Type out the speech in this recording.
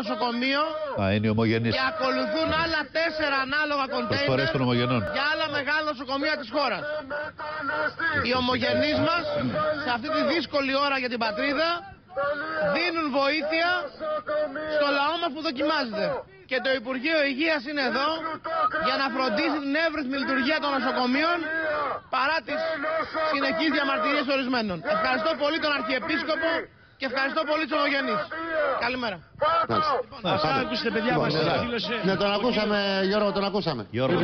νοσοκομείο Α, είναι η ομογενής. και ακολουθούν άλλα τέσσερα ανάλογα Προσφορές κοντέινερ των ομογενών. για άλλα μεγάλα νοσοκομεία της χώρας. Οι ομογενείς μας σε αυτή τη δύσκολη ώρα για την πατρίδα δίνουν βοήθεια στο λαό μας που δοκιμάζεται. Και το Υπουργείο Υγείας είναι εδώ για να φροντίσει την εύρυθμη λειτουργία των νοσοκομείων παρά τις συνεχείς διαμαρτυρίες ορισμένων. Ευχαριστώ πολύ τον Αρχιεπίσκοπο και ευχαριστώ πολύ τους ομογενείς. Καλημέρα. Μάλιστα. Μάλιστα. Άκουστε παιδιά Λοιπόν, μας ωραία. δήλωσε. Ναι, τον ακούσαμε, Γιώργο, τον ακούσαμε. Γιώργο.